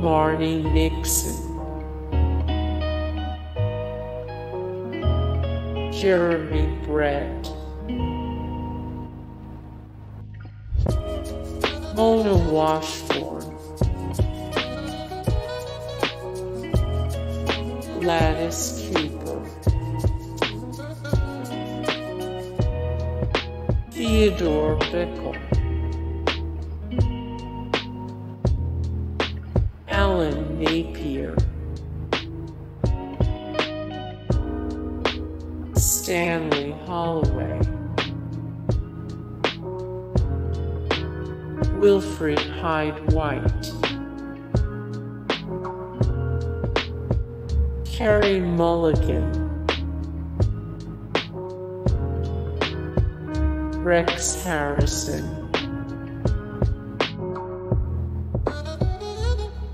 Marni Nixon, Jeremy Brett, Mona Washbourne, Gladys Cooper, Theodore Bikel, Alan Napier, Stanley Holloway, Wilfrid Hyde White, Carey Mulligan, Rex Harrison,